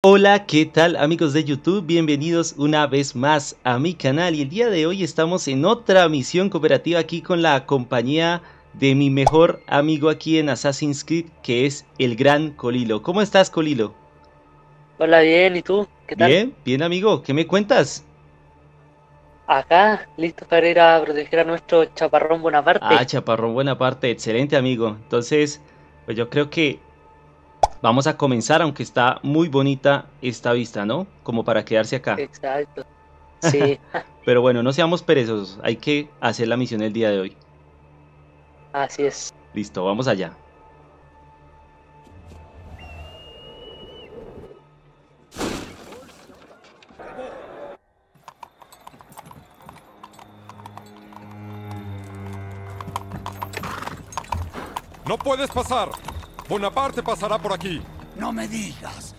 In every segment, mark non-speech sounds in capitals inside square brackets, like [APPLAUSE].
Hola, ¿qué tal amigos de YouTube? Bienvenidos una vez más a mi canal y el día de hoy estamos en otra misión cooperativa aquí con la compañía de mi mejor amigo aquí en Assassin's Creed que es el gran Colilo. ¿Cómo estás Colilo? Hola, bien, ¿y tú? ¿Qué tal? Bien, bien amigo, ¿qué me cuentas? Acá, listo para ir a proteger a nuestro chaparrón Bonaparte. Ah, Chaparrón Buenaparte, excelente amigo. Entonces, pues yo creo que vamos a comenzar, aunque está muy bonita esta vista, ¿no? Como para quedarse acá. Exacto. Sí, [LAUGHS] Pero bueno, no seamos perezosos, hay que hacer la misión el día de hoy. así es. Listo, vamos allá. No puedes pasar. Bonaparte pasará por aquí. No me digas.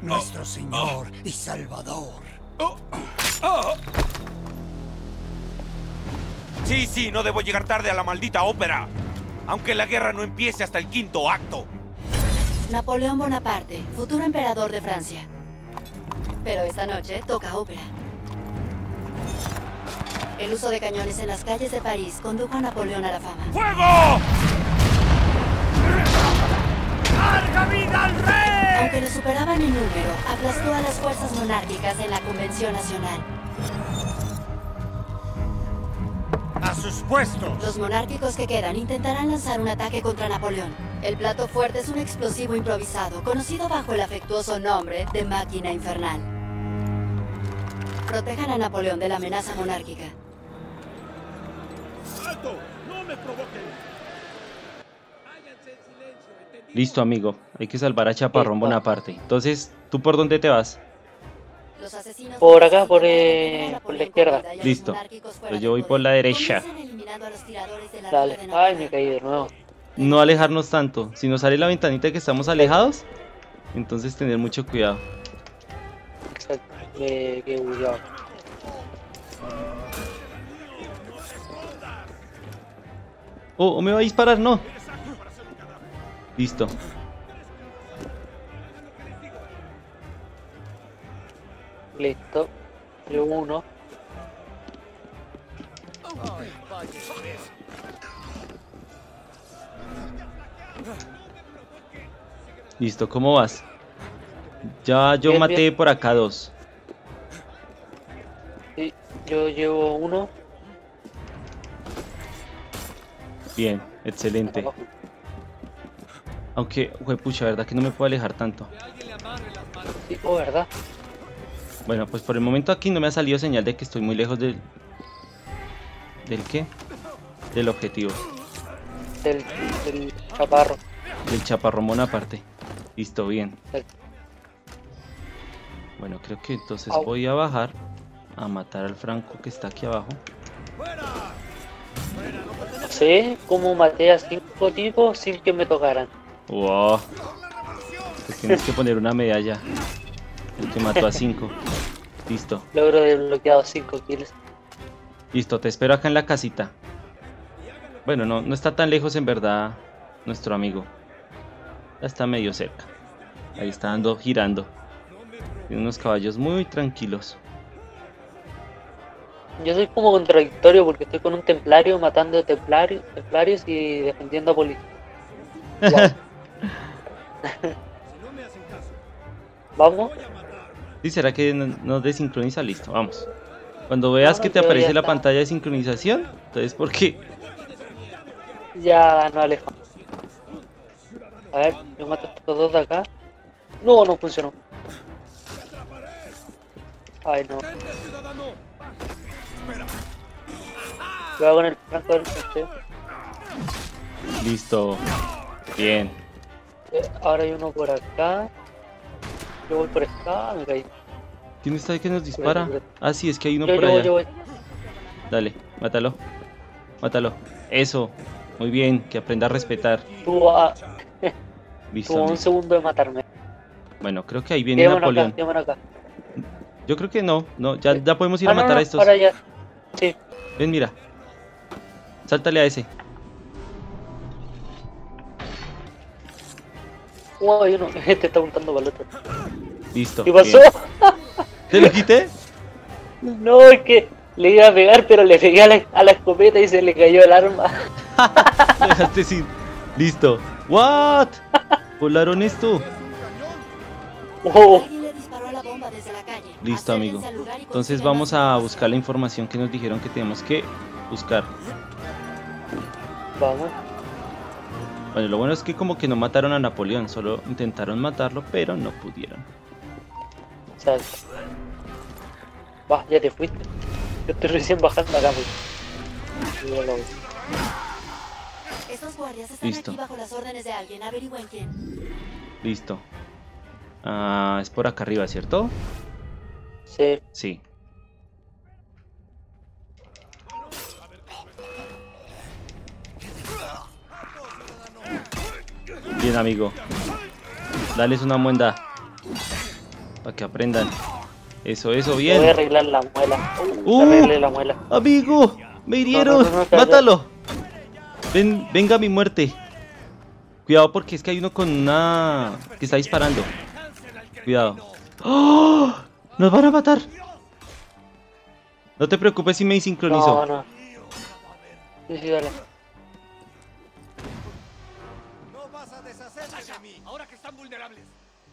Nuestro Señor y Salvador. Sí, sí, no debo llegar tarde a la maldita ópera. Aunque la guerra no empiece hasta el quinto acto. Napoleón Bonaparte, futuro emperador de Francia. Pero esta noche toca ópera. El uso de cañones en las calles de París condujo a Napoleón a la fama. ¡Fuego! Aunque lo superaban en número, aplastó a las fuerzas monárquicas en la Convención Nacional. A sus puestos. Los monárquicos que quedan intentarán lanzar un ataque contra Napoleón. El plato fuerte es un explosivo improvisado, conocido bajo el afectuoso nombre de máquina infernal. Protejan a Napoleón de la amenaza monárquica. Listo amigo, hay que salvar a Chaparrón. Bonaparte. Entonces, ¿tú por dónde te vas? Los asesinos Por acá, por, eh, por la izquierda. Listo. fuera Pues yo voy por la derecha. Dale. Ay, me caí de nuevo. No alejarnos tanto. Si nos sale la ventanita que estamos alejados, entonces tener mucho cuidado. Exacto. Eh, qué bugueado. Oh, ¿o me va a disparar? No. Listo. Listo. Yo uno. Listo, ¿cómo vas? Ya yo Bien, maté bien. por acá dos. Sí, yo llevo uno. Bien, excelente. Aunque, pucha, ¿verdad que no me puedo alejar tanto? Sí, oh, ¿verdad? Bueno, pues por el momento aquí no me ha salido señal de que estoy muy lejos del... ¿Del qué? Del objetivo. Del, del chaparro. Del chaparrón Bonaparte. Listo, bien. Del- Bueno, creo que entonces Au. voy a bajar a matar al Franco que está aquí abajo. No sé cómo maté a cinco tipos sin que me tocaran. Wow. Tienes que poner una medalla. El que mató a 5. Listo. Logro desbloqueado 5 kills. Listo, te espero acá en la casita. Bueno, no, no está tan lejos en verdad nuestro amigo. Ya está medio cerca. Ahí está ando girando. Tiene unos caballos muy tranquilos. Yo soy como contradictorio porque estoy con un templario matando templarios, templarios y defendiendo a policías. [LAUGHS] [LAUGHS] Vamos. ¿Sí será que no- nos desincroniza? Listo, vamos. Cuando veas No, que te aparece la pantalla de sincronización, entonces porque Ya no alejo. A ver, yo mato a estos dos de acá. No, no funcionó. Ay, no. Cuidado con el franco del frente. Listo. Bien. Eh, Ahora hay uno por acá. Yo voy por acá, me caí. ¿Quién está ahí que nos dispara? Ah, sí, es que hay uno Yo, por yo voy, allá. yo voy. Dale, mátalo. Mátalo. Eso. Muy bien, que aprenda a respetar. Tuvo, [LAUGHS] a- un segundo de matarme. Bueno, creo que ahí viene Llévanos Napoleón. acá, llévanos acá. Yo creo que no, no, ya, ya podemos ir Ah, a no, matar no, a estos. Para allá. Sí, Ven, mira. Sáltale a ese. Oh, hay uno. Este está el otro. Listo. ¿Qué pasó? ¿Te [LAUGHS] lo quité? No, es que le iba a pegar, pero le pegué a la, a la escopeta y se le cayó el arma. [LAUGHS] Lo dejaste sin. Listo. ¿What? ¿Volaron esto? Oh. Listo, amigo. Entonces vamos a buscar la información que nos dijeron que tenemos que buscar. Vamos. Bueno, lo bueno es que como que no mataron a Napoleón, solo intentaron matarlo, pero no pudieron. Exacto. Va, ya te fuiste. Yo estoy recién bajando acá, pues. Estos guardias están Listo. aquí bajo las órdenes de alguien. Averigüen quién. Listo. Ah, es por acá arriba, ¿cierto? Sí, Sí. Bien, amigo. Dales una muenda. Para que aprendan. Eso, eso, voy a bien. arreglar la muela. Uh. Arreglé la muela. Amigo, me hirieron. no, no, calla. Mátalo. Ven, venga mi muerte. Cuidado porque es que hay uno con una... que está disparando. Cuidado. ¡Oh! Nos van a matar. No te preocupes si me desincronizo. No, no. Sí, sí, dale.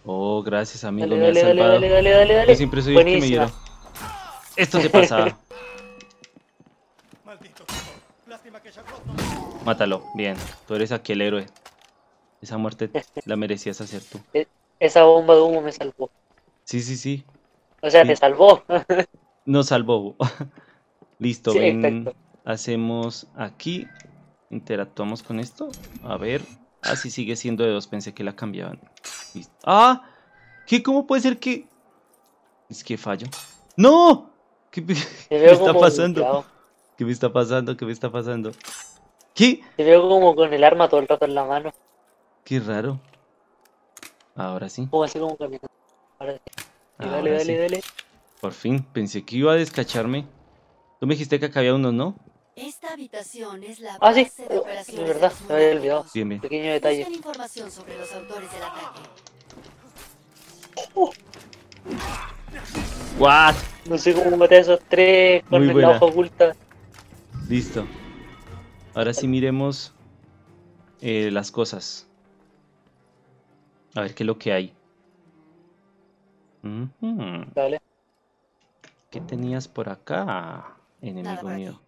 Oh, gracias amigo, Dale, me dale, dale, salvado. dale, dale, dale, dale. Yo siempre soy el que me hiero. Esto se pasa. [LAUGHS] Mátalo, bien. Tú eres aquí el héroe. Esa muerte [LAUGHS] la merecías hacer tú. E- Esa bomba de humo me salvó. Sí, sí, sí. O sea, Sí. me salvó. [LAUGHS] Nos salvó. Listo, Sí, ven. exacto. Hacemos aquí. Interactuamos con esto. A ver. Ah, sí, sigue siendo de dos. Pensé que la cambiaban. Listo. ¡Ah! ¿Qué? ¿Cómo puede ser que.? Es que fallo. ¡No! ¿Qué, me- [LAUGHS] qué me está pasando? ¿Qué me está pasando? ¿Qué me está pasando? ¿Qué? Te veo como con el arma todo el rato en la mano. Qué raro. Ahora sí. Como así como caminando. Ahora sí. Ahora dale, dale, dale. Por fin. Pensé que iba a descacharme. Tú me dijiste que acá había uno, ¿no? Esta habitación es la Ah, sí. base de De operaciones verdad, los me había olvidado. monárquicos. Bien, bien. Pequeño detalle. Busquen información sobre los autores del ataque. ¡What! No sé cómo maté a esos tres con Muy la hoja oculta. Listo. Ahora sí miremos eh, las cosas. A ver qué es lo que hay. Dale. ¿Qué tenías por acá, enemigo mío?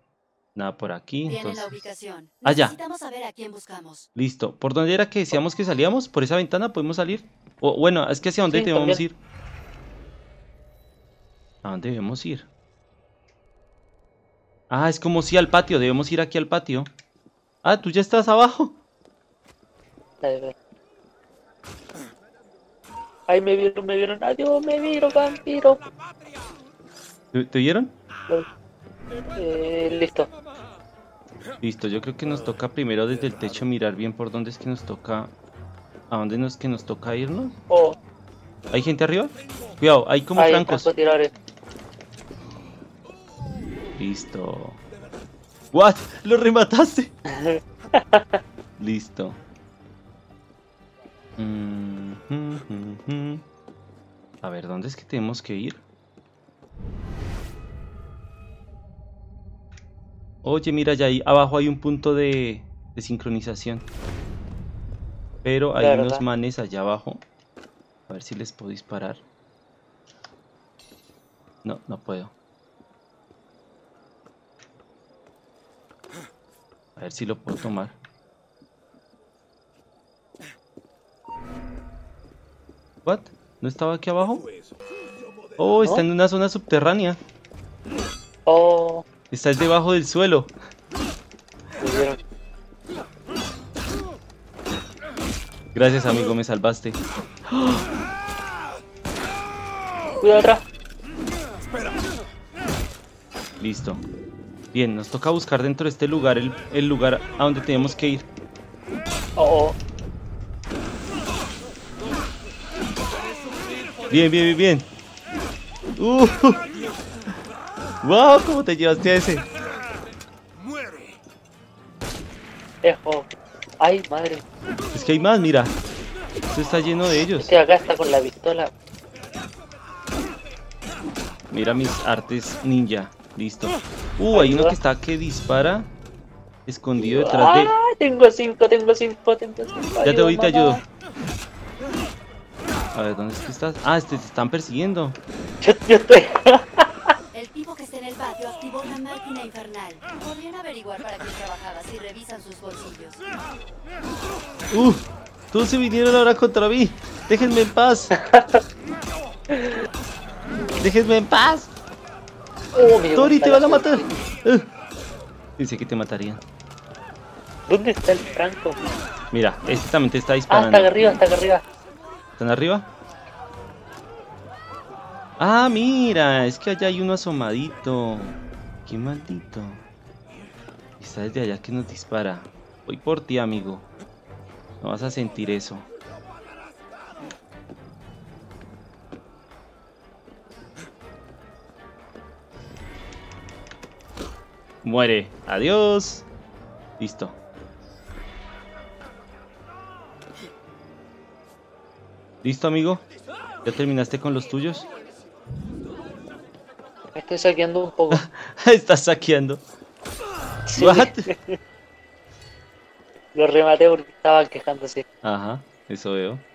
Nada por aquí, la entonces. ubicación. Ah, ya. Necesitamos saber a quién buscamos. Listo. ¿Por dónde era que decíamos que salíamos? ¿Por esa ventana podemos salir? O bueno, es que hacia dónde Sí, debemos ir. ¿A dónde debemos ir? Ah, es como si al patio, debemos ir aquí al patio. Ah, tú ya estás abajo. Ay, me vieron, me vieron. Adiós, me vieron, vampiro. ¿Te, te vieron? Eh, listo. Listo, yo creo que nos toca primero desde el techo mirar bien por dónde es que nos toca. ¿A dónde nos que nos toca irnos? Oh, ¿Hay gente arriba? Cuidado, hay como francos. Listo. ¿What? ¡Lo remataste! [LAUGHS] Listo. Mm, mm, mm, mm. A ver, ¿dónde es que tenemos que ir? Oye, mira, ya ahí abajo hay un punto de, de sincronización. Pero hay unos manes allá abajo. A ver si les puedo disparar. No, no puedo. A ver si lo puedo tomar. ¿What? ¿No estaba aquí abajo? Oh, está ¿No? en una zona subterránea. Oh, Está es debajo del suelo. Gracias, amigo, me salvaste. Cuidado atrás. Listo. Bien, nos toca buscar dentro de este lugar el, el lugar a donde tenemos que ir. Oh, oh. Bien, bien, bien, bien. Uh. Wow, ¿cómo te llevaste a ese? Ejo. Ay, madre. Es que hay más, mira. Esto está lleno de ellos. Este acá está con la pistola. Mira mis artes ninja. Listo. Uh, hay uno que está que dispara. Escondido detrás de. ¡Ah! Tengo cinco, tengo cinco, tengo cinco. Ya te voy y te ayudo. A ver, ¿dónde es que estás? Ah, este te están persiguiendo. Yo, yo estoy. [LAUGHS] El tipo que está en el patio activó una máquina infernal. Podrían averiguar para quién trabajaba si revisan sus bolsillos. Uh, todos se vinieron ahora contra mí. Déjenme en paz. Déjenme en paz. Oh, Tori, te van a matar. Uh. Pensé que te matarían. ¿Dónde está el Franco? Mira, este también te está Ah, disparando. está acá arriba, está acá arriba. ¿Están arriba? Ah, mira, es que allá hay uno asomadito. Qué maldito. Está desde allá que nos dispara. Voy por ti, amigo. No vas a sentir eso. Muere. Adiós. Listo. ¿Listo, amigo? ¿Ya terminaste con los tuyos? Estoy saqueando un poco. [LAUGHS] Estás saqueando. Sí, What? [LAUGHS] lo rematé porque estaban quejándose. Ajá, eso veo.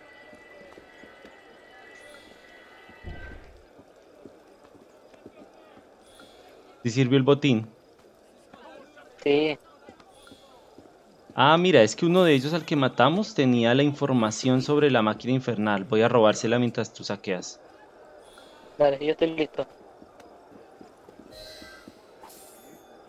¿Sí sirvió el botín? Sí, Ah, mira, es que uno de ellos al que matamos tenía la información sobre la máquina infernal. Voy a robársela mientras tú saqueas. dale, yo estoy listo.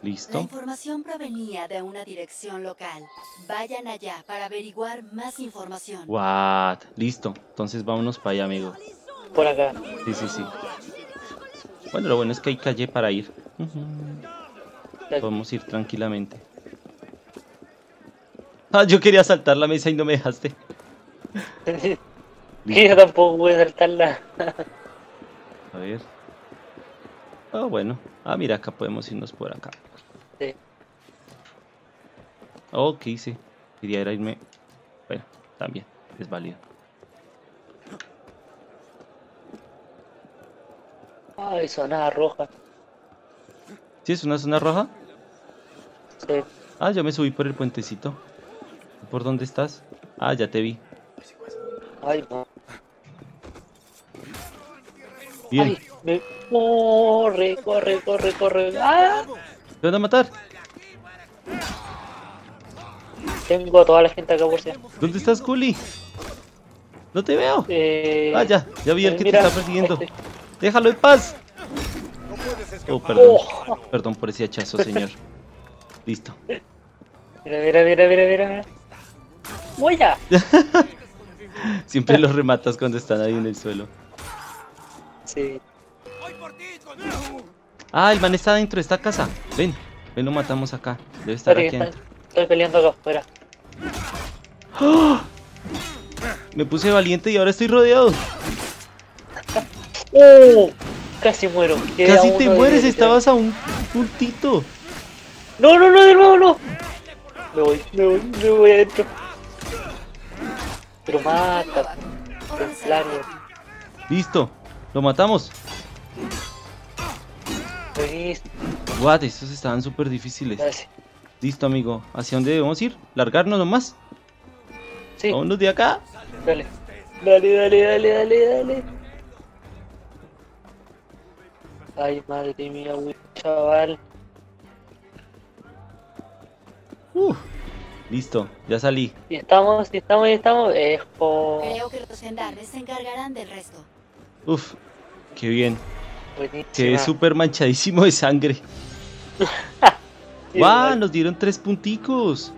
La ¿Listo? información provenía de una dirección local. Vayan allá para averiguar más información. What? Listo. Entonces vámonos para allá, amigo. Por acá. Sí, sí, sí. Bueno, lo bueno es que hay calle para ir. Ujú. Dale. Podemos ir tranquilamente. Ah, yo quería saltar la mesa y no me dejaste. [LAUGHS] Yo tampoco voy a saltarla. A ver. Ah, bueno. Ah, mira, acá podemos irnos por acá. Sí. Ok, sí. Quería irme. Bueno, también. Es válido. Ay, sonada roja. ¿Sí es una zona roja? Sí. Ah, ya me subí por el puentecito. ¿Por dónde estás? Ah, ya te vi. Ay, no. Bien. Ay, me... Corre, corre, corre, corre. ¡Ah! ¿Te van a matar? Tengo a toda la gente acá por si. ¿Dónde estás, Culi? No te veo. Eh... Ah, ya. Ya vi el eh, que mira, te está persiguiendo. este. Déjalo en paz. Oh, perdón. Oh. Perdón por ese hachazo, señor. [LAUGHS] Listo. Mira, mira, mira, mira, mira. mira. ¡Voy a! [LAUGHS] Siempre los rematas cuando están ahí en el suelo. Sí. Ah, el man está dentro de esta casa. Ven, ven, lo matamos acá. Debe estar Sorry, aquí adentro. estoy peleando acá afuera. Me puse valiente y ahora estoy rodeado. ¡Oh! [LAUGHS] Casi muero. Queda Casi te mueres, de- estabas a un puntito. No, no, no, de nuevo, no. Me voy, me voy, me voy adentro. Pero mata. Listo, lo matamos. Buenísimo. What, estos estaban súper difíciles. Gracias. Listo, amigo. ¿Hacia dónde debemos ir? ¿Largarnos nomás? Sí, Vámonos de acá. dale. Dale, dale, dale, dale, dale. Ay, madre mía, güey, chaval. Uf, listo, ya salí. Y estamos, y estamos, y estamos. Ejo. Creo que los gendarmes se encargarán del resto. Uf, qué bien. Buenísimo. Quedé súper manchadísimo de sangre. [LAUGHS] ¡Guau! Nos dieron tres punticos.